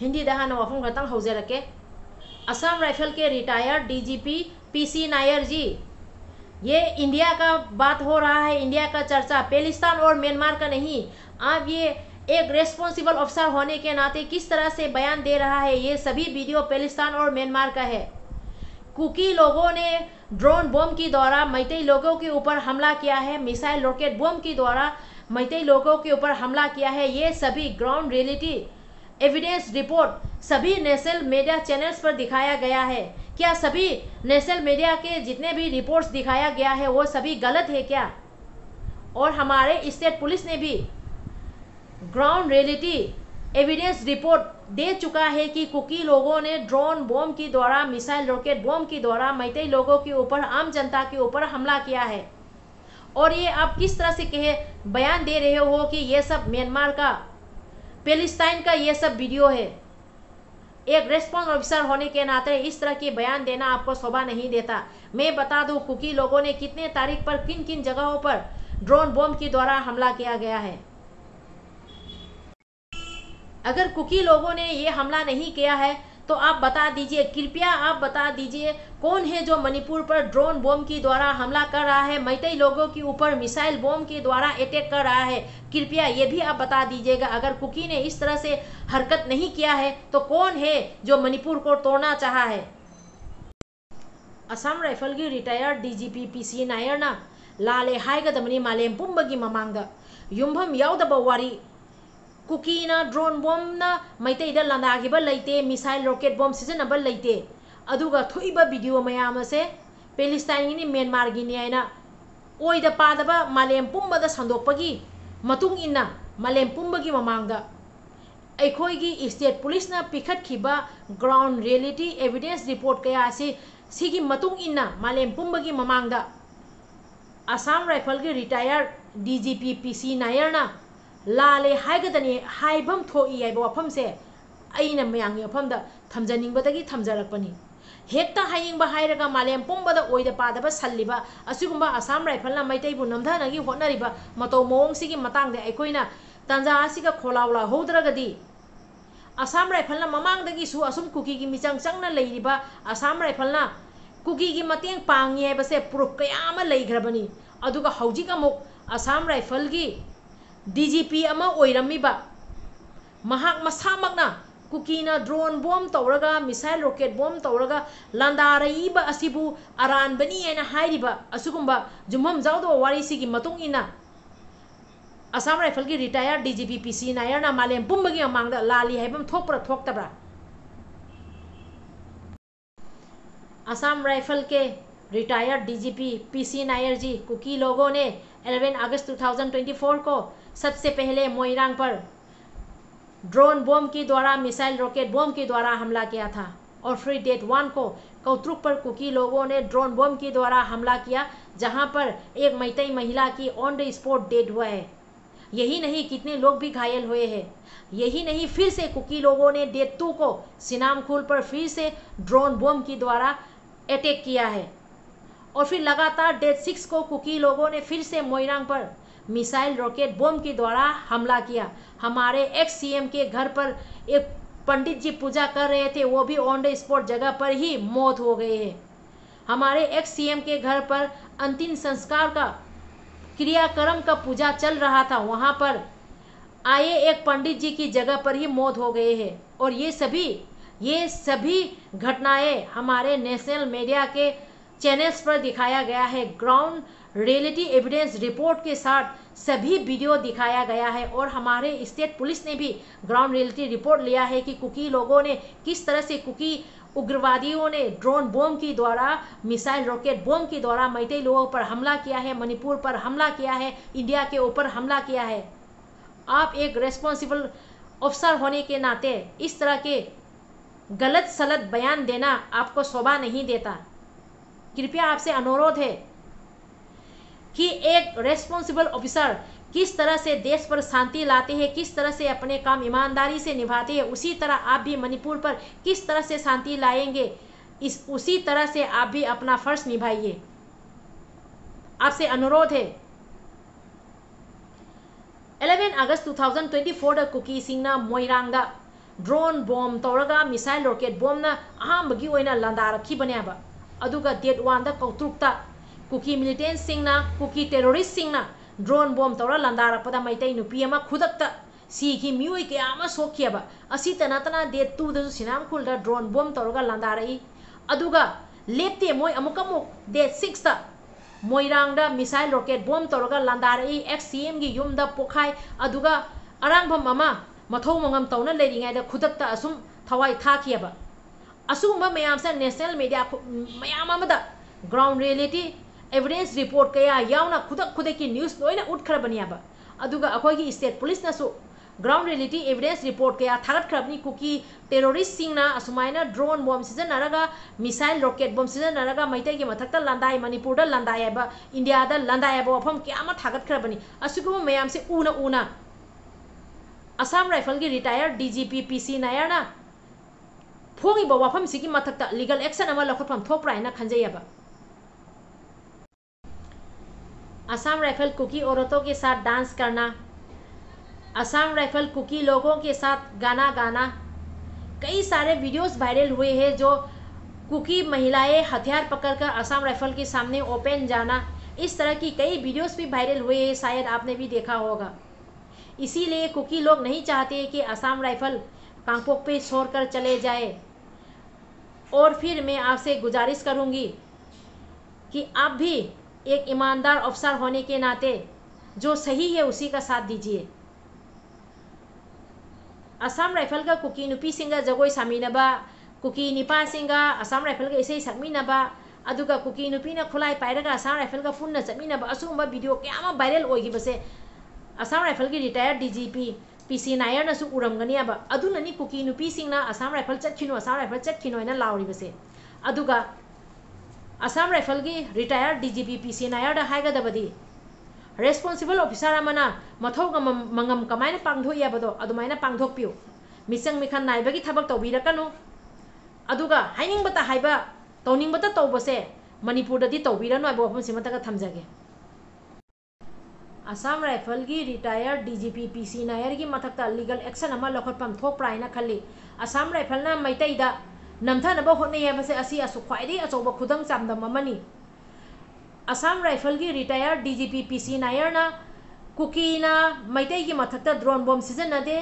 हिंदी दहाना वफम खतंग हौजरके असम राइफल के retired DGP PC Nair ji, ये इंडिया का बात हो रहा है, इंडिया का चर्चा। पेलिस्तान और म्यांमार का नहीं। आप ये एक रेस्पॉन्सिबल ऑफिसर होने के नाते किस तरह से बयान दे रहा है, ये सभी वीडियो पेलिस्तान और म्यांमार का है। कुकी लोगों ने ड्रोन बम की द्वारा मैतई लोगों के ऊपर हमला किया है, मिसाइल रॉकेट बम की द्वारा मैतई लोगों के ऊपर हमला किया है, ये सभी ग्राउंड रियलिटी एविडेंस रिपोर्ट सभी नेशनल मीडिया चैनल्स पर दिखाया गया है। क्या सभी नेशनल मीडिया के जितने भी रिपोर्ट्स दिखाया गया है, वो सभी गलत है क्या? और हमारे स्टेट पुलिस ने भी ग्राउंड रियलिटी एविडेंस रिपोर्ट दे चुका है कि कुकी लोगों ने ड्रोन बम की द्वारा मिसाइल रॉकेट बम की द्वारा, मैतई लोगों के ऊपर, आम जनता के ऊपर हमला किया है। और ये आप किस तरह से कहे, बयान दे रहे हो कि ये सब म्यांमार का पेलिस्ताइन का ये सब वीडियो है। एक रेस्पॉन्स ऑफिसर होने के नाते इस तरह के बयान देना आपको शोभा नहीं देता। मैं बता दूँ, कुकी लोगों ने कितने तारीख पर किन किन जगहों पर ड्रोन बॉम्ब के द्वारा हमला किया गया है। अगर कुकी लोगों ने ये हमला नहीं किया है तो आप बता दीजिए, कृपया आप बता दीजिए, कौन है जो मणिपुर पर ड्रोन बम के द्वारा हमला कर रहा है? मैतई लोगों के ऊपर मिसाइल बम के द्वारा अटैक कर रहा है। कृपया ये भी आप बता दीजिएगा, अगर कुकी ने इस तरह से हरकत नहीं किया है तो कौन है जो मणिपुर को तोड़ना चाहा है? असम राइफल की रिटायर्ड डीजीपी पीसी नायरना, लाले हाइगदमनी मालेम पुंबगी ममांग युम्भम याउदब कुकीना ड्रोन बम मैतई लानागिब लेते मिसाइल रॉकेट बम सिजनब लेते अदुगा थोइब वीडियो मैम से पेलिस्ताइन म्यांमार की ओइद पादब मालेम पुंबद संदोपगी मतुंग इन्ना मालेम पुंबगी ममांग अखोगी स्टेट पुलिस ना पिखटखिब ग्राउंड रियलिटी एविडेंस रिपोर्ट कया से सिगी मतुंग इन्ना मालेम पुंबगी ममांग असम राइफल की रिटायर्ड डीजीपी पीसी नायरना लाले हाइगदनी हाइब वफमसे अइना मयांगी वफमदा थमजनिंगबदगी थमजरकपनी हेक्ता हाइंगबा हाइरगा पुंबदा ओइदा पादबा सल्लिबा असिगुम्बा असम राइफलना मैतैबु नमधनगी होनरिबा मतो मतांगदे अखोइना तंजा होद्रगदी असम राइफलना ममांगदगी सु कुकी की मिचंग चंगना लेरिबा असम राइफलना कुकी की मतेंग पांगी हैबसे प्रूफ लेग्रबनी अदुगा असम राइफल की Tawraga landaraiba asibu aran bani ena hairiba asugumba jumham jawdo wari sigi matung ina Assam rifle की रिटायर्ड डीजीपी पीसी नायर ना मालेम पुंबगी मांगदा लाली थोकप्रा थोकतब्रा असम राइफल के retired DGP PC Nair ji Kuki लोगों ने 11 अगस्त 2024 को सबसे पहले मोइरांग पर ड्रोन बम के द्वारा, मिसाइल रॉकेट बम के द्वारा हमला किया था और फिर डेट वन को कौतुक पर कुकी लोगों ने ड्रोन बम के द्वारा हमला किया, जहाँ पर एक मैतई महिला की ऑन द स्पॉट डेड हुआ है। यही नहीं, कितने लोग भी घायल हुए हैं। यही नहीं, फिर से कुकी लोगों ने डेट टू को सिनामखूल पर फिर से ड्रोन बम के द्वारा अटैक किया है। और फिर लगातार डेट सिक्स को कुकी लोगों ने फिर से मोइरांग पर मिसाइल रॉकेट बम के द्वारा हमला किया। हमारे एक्स सीएम के घर पर एक पंडित जी पूजा कर रहे थे, वो भी ऑन द स्पॉट जगह पर ही मौत हो गए हैं। हमारे एक्स सीएम के घर पर अंतिम संस्कार का क्रियाक्रम का पूजा चल रहा था। वहाँ पर आए एक पंडित जी की जगह पर ही मौत हो गए हैं। और ये सभी ये सभी घटनाएँ हमारे नेशनल मीडिया के चैनल्स पर दिखाया गया है। ग्राउंड रियलिटी एविडेंस रिपोर्ट के साथ सभी वीडियो दिखाया गया है और हमारे स्टेट पुलिस ने भी ग्राउंड रियलिटी रिपोर्ट लिया है कि कुकी लोगों ने किस तरह से कुकी उग्रवादियों ने ड्रोन बम की द्वारा, मिसाइल रॉकेट बम के द्वारा मैतई लोगों पर हमला किया है, मणिपुर पर हमला किया है, इंडिया के ऊपर हमला किया है। आप एक रेस्पॉन्सिबल ऑफिसर होने के नाते इस तरह के गलत सलत बयान देना आपको शोभा नहीं देता। कृपया आपसे अनुरोध है कि एक रेस्पॉन्सिबल ऑफिसर किस तरह से देश पर शांति लाते हैं, किस तरह से अपने काम ईमानदारी से निभाते हैं, उसी तरह आप भी मणिपुर पर किस तरह से शांति लाएँगे, इस, उसी तरह से आप भी अपना फ़र्ज़ निभाइए। आपसे अनुरोध है। 11 अगस्त 2024 कुकी सिंह मोइरांग ड्रोन बॉम तौरगा मिसाइल रॉकेट बॉम ना अहमबगी ओइना लांदारखिबनेबा अदुगा डेट वन कौतुकता। कुकी मिलिटेंट कुकी टेररिस्ट सिंगना ड्रोन बॉम तौर लांदारपदा मैतै नुपी खुदकता सिखी मियोय के आमा सोखियबा असी तना तना डेट टू दसु सिनाम खुलदा ड्रोन बॉम तौरगा लांदारई लेप्ते मोय अमुकमुक डेट सिक्स ता मिसाइल रॉकेट बॉम तौरगा लांदारई एक्ससीएम गी युमदा पोखाय अदुगा अरांगभम अमा मथौ मंगम तौना लेरिङाइदा खुदक्ता असुम थवाई थाखियबा असुगुम्बा मयामसे नेशनल मीडिया अमदा ग्राउंड रियलिटी एविडेंस रिपोर्ट कया यावना खुदक खुदकी न्यूज़ लोइना उठखरबनियाबा अदुगा अखोगी state police ground reality evidence report क्या थागतखरबनी कुकी टेररिस्ट सिंगना असुमाइना ड्रोन बॉम्ब सिजनरगा मिसाइल रॉकेट सिजनरगा मैतैगी मथक्ता लांदाय मणिपुरदा लांदाय बा इंडियादा लांदाय बा वफम क्यामा थागतखरबनी असुगुम मयामसे उना उना असम राइफल की रिटायर्ड डीजीपी पीसी नायरना फोंगी वाफम सिगी मथक्ता लीगल एक्शन अमा लखोटफम थोपरा असम राइफल कुकी औरतों के साथ डांस करना, असम राइफल कुकी लोगों के साथ गाना गाना। कई सारे वीडियोस वायरल हुए हैं जो कुकी महिलाएँ हथियार पकड़कर असम राइफल के सामने ओपन जाना। इस तरह की कई वीडियोस भी वायरल हुए हैं, शायद आपने भी देखा होगा। इसीलिए कुकी लोग नहीं चाहते कि असम राइफल कांगपोक पे छोड़ कर चले जाए। और फिर मैं आपसे गुजारिश करूँगी कि आप भी एक ईमानदार अफसर होने के नाते, जो सही है उसी का साथ दीजिए। असम राइफल का कुकी नुपी सिंगा, जगोई सामीनबा कुकी निपा सिंगा, असम राइफल का इसे सकमीनबा अदुगा कुकी नुपी ना खुलाई पाइरगा असम राइफल का फुन चमीनबा असुगुम्बा वीडियो क्या वायरल होगी असम राइफल की रिटायर्ड डीजीपी पीसी नायर नसु उरमगनी अब अदुननी कुकी नुपी सिंगना असम राइफल चखिनो असम राइफल चखिनो लाउरिबसे असम राइफल की रिटायर्ड डीजीपी पीसी नायर दा हाइगदबदी रेस्पॉन्सिबल ऑफिसर अमना मथौग मंगम पांगथोयाबदो अदुमायना पांगथोकपियो मिसंग मिखन अदुगा हाइनिंगबता हाइबा तौनिंगबता तौबसे मणिपुरददी तौबिरनु आबो वफम सिमतका थमजगे असम राइफल की रिटायर्ड डीजीपी पीसी नायर की मथक लीगल एक्शन लौटपम थोप्राइन नमथनब होने खाई अचौब खुदम चामदम असम राइफल की रिटायर्ड डीजीपी पीसी नायर कुकीना मैतई की मथक ड्रोन बॉम सिजनदे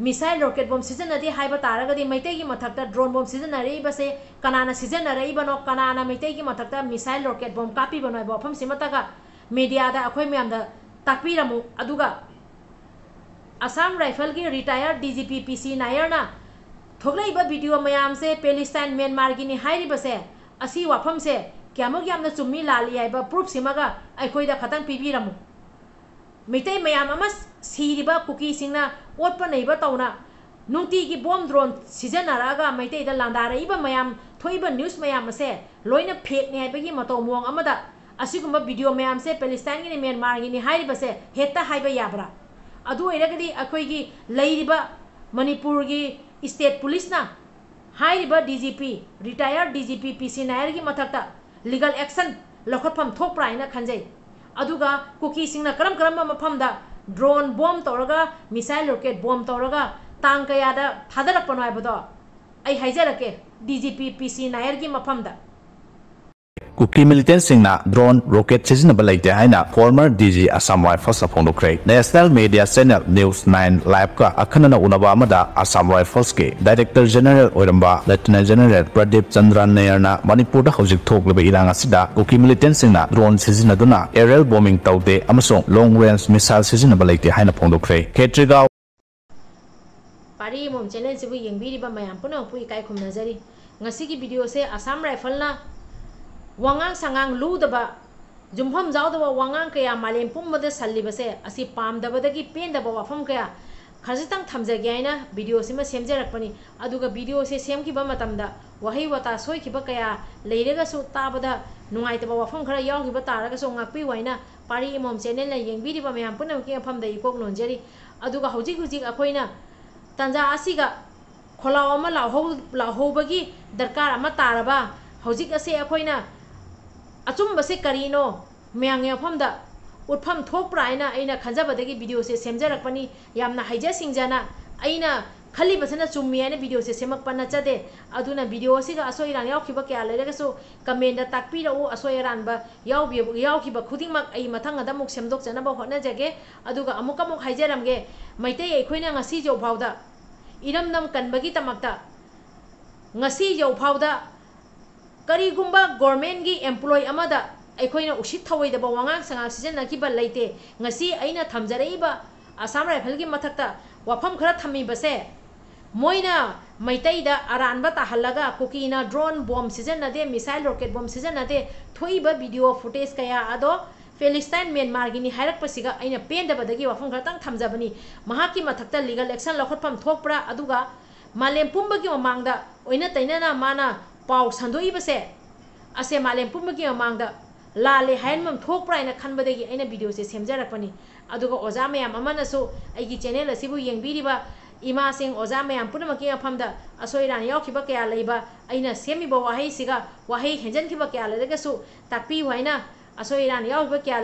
मिसाइल रॉकेट बॉम सिजनदे तारगदी मैतई की मथक ड्रोन बॉम सिजनरीबसे कनाना सिजनरईबनो कनाना मैतई की मथक मिसाइल रॉकेट बॉम कापीबनो वफम अखोय म्याम ताकपीरमु अदुगा असम राइफल की रिटायर्ड डीजीपी पीसी नायरना थोगलाइबा वीडियो मयाम से पेलिस्ताइन म्यांमार की असी वाफम से क्यामुक चुम्मी लाली आइबा प्रूफ सिमगा अखोइदा खतंग पीबीरमु। मितै अमस सिरिबा कुकी सिंगना ओटपा तौना नुंती की बोम ड्रोन सिजनरागा मैतैदा लांदारइबा मयाम थोइबा न्यूज़ मयाम से लोन फेक ने आइबगी मतौ मोंग असिगुम्बा वीडियो मैम से पैलेस्टाइन की म्यांमार की हाइबसे हेक्ता हाइब याब्रा। लैरिबा मणिपुर की स्टेट पुलिस ना हाइरिबा DGP retired DGP PC Nair की मथक्ता लीगल एक्शन लखटफम थोपरा है खंजै। अदुगा कुकी सिंगना करम करम मफमदा ड्रोन बोम तौरगा मिसाइल रॉकेट बोम तौर तांग कयादा थादरपनो हाइबदो आई हाइजरके डीजीपी पीसी नायर की मफमदा। कुकी मिलिटेंट्सना ड्रोन रॉकेट सिजनब लेते हैं former DG Assam rifles फोंदोखरे national media channel news nine live का अखनन उनब असम राइफल्स के director general lieutenant general Pradeep Chandran नेयरना Manipur हौजिक थोकलब इरांग कुकी मिलिटेंट्सना ड्रोन सिजनदुना एरियल बॉम्बिंग तौदे लॉन्ग रेंज मिसाइल सिजनब लेते हैं khajitang thamja gyaina video sima semje rakpani aduga video se sem ki ba matamda wahi wata soi ki ba kaya leirega su ta bada nungai taba wafam khara yaw ki ba taraga so ngakpi waina pari imom channel la yengbiri ba mayam punam ki pham da ikok nonjeri aduga hojik hojik akoina tanja ho la ho bagi अचुम्बसे करीनो म्यांगे फमदा उठफम थोकप्रा आइना आइना खंजबदगी video से सेमजरकपनी यामना हाइजा सिंजना खलीबसना चुम्मी है video से सेमक नचदे अदुना video से असोई रान याखिब क्या लेरगसो comment ताकपीरऊ असोई अरानब याखिब खुदिमक अई मथंग अदमुक सेमदोकचनब होटनजगे हाइजरमगे मैतै अखोइना ngasi जो फाउदा इरमदम करीगुम्बा गवर्नमेंट की एम्प्लॉय उसित थवैदब अइना थमजरइबा आसाम राइफल की मथक्ता वाफम खरा थमीबसे मोइना मैतैदा अरानबा ताहल्लगा कुकीना ड्रोन बॉम्ब सिजनदे मिसाइल रॉकेट बॉम्ब सिजनदे थोइबा वीडियो फुटेज कया अदो फेलिस्टाइन म्यांमार गिनी हाइरकपसिगा अइना पेंदबदगी वाफम खरतंग थमजबनी महाकी मथक्ता लीगल एक्शन लखटफम अदुगा मालेम पुंबगी ममांगदा ओइना संदोइबसे असे मालेम ममांगदा लाले हाइनमम थोकप्रा अइना खनबदगी अइना वीडियो से सेमजरकपनी अदुगा ओजा अइगी चैनल इमा सिंह ओजा मैम पुनमकी मफमद असोइरान याखिब क्या लेबा अइना सेमिब वाहै हेंजनखिब क्या वाइना असोइरान याखिब क्या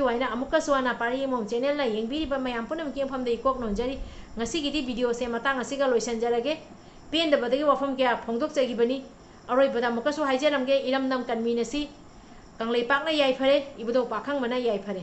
waina amuka suana pari mom channel na yengbiriba mayam punamki mafamda ikok nonjari ngasigidi video se matang asiga अरैबदा मुकसु हाइजेरमगे Iram नम कन्मीनसी कंगलेपाकना याइफरे इबदो पाखंगमना याइफरे